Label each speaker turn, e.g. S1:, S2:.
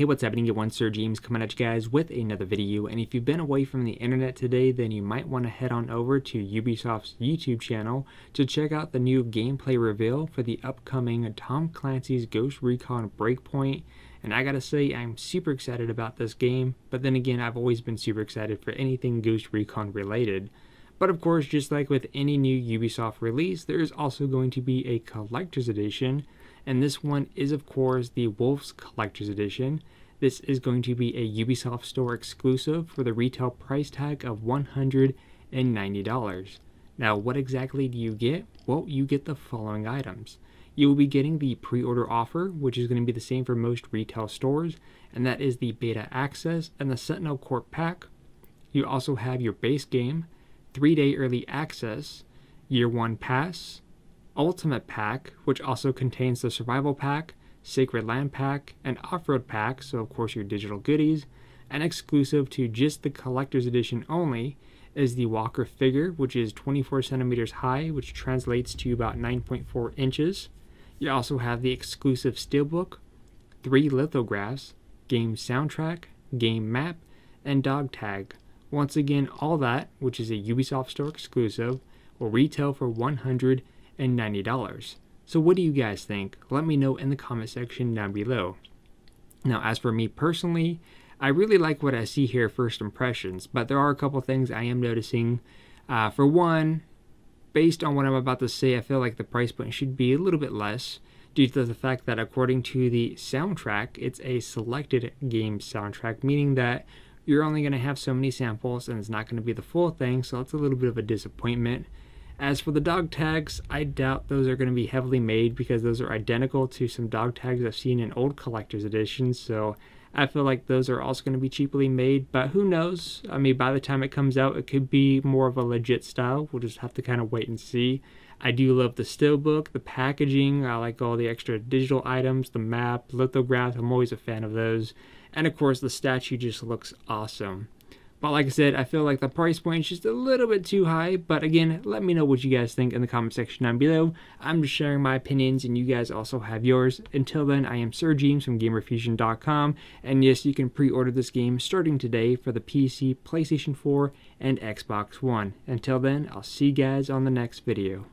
S1: Hey, what's happening? It one Sir James coming at you guys with another video. And if you've been away from the internet today, then you might want to head on over to Ubisoft's YouTube channel to check out the new gameplay reveal for the upcoming Tom Clancy's Ghost Recon Breakpoint. And I gotta say, I'm super excited about this game, but then again, I've always been super excited for anything Ghost Recon related. But of course, just like with any new Ubisoft release, there is also going to be a collector's edition and this one is of course the Wolves Collector's Edition. This is going to be a Ubisoft Store exclusive for the retail price tag of $190. Now, what exactly do you get? Well, you get the following items. You will be getting the pre-order offer, which is going to be the same for most retail stores, and that is the beta access and the Sentinel Corp pack. You also have your base game, 3-day early access, year 1 pass, Ultimate Pack, which also contains the Survival Pack, Sacred Land Pack, and Off-Road Pack, so of course your digital goodies, and exclusive to just the Collector's Edition only is the Walker figure, which is 24 centimeters high, which translates to about 9.4 inches. You also have the exclusive steelbook, three lithographs, game soundtrack, game map, and dog tag. Once again, all that, which is a Ubisoft Store exclusive, will retail for 100 and $90. So what do you guys think? Let me know in the comment section down below. Now, as for me personally, I really like what I see here first impressions, but there are a couple things I am noticing. Uh, for one, based on what I'm about to say, I feel like the price point should be a little bit less due to the fact that according to the soundtrack, it's a selected game soundtrack, meaning that you're only going to have so many samples and it's not going to be the full thing, so that's a little bit of a disappointment. As for the dog tags, I doubt those are going to be heavily made because those are identical to some dog tags I've seen in old collector's editions, so I feel like those are also going to be cheaply made, but who knows? I mean, by the time it comes out, it could be more of a legit style. We'll just have to kind of wait and see. I do love the steelbook, the packaging. I like all the extra digital items, the map, lithographs. I'm always a fan of those. And of course, the statue just looks awesome. But like I said, I feel like the price point is just a little bit too high. But again, let me know what you guys think in the comment section down below. I'm just sharing my opinions and you guys also have yours. Until then, I am Sir James from GamerFuzion.com. And yes, you can pre-order this game starting today for the PC, PlayStation 4, and Xbox One. Until then, I'll see you guys on the next video.